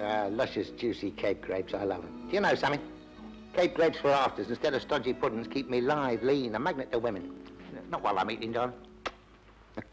Ah, luscious, juicy Cape grapes. I love them. Do you know something? Cape grapes for afters instead of stodgy puddings keep me live, lean, a magnet to women. Not while I'm eating, John.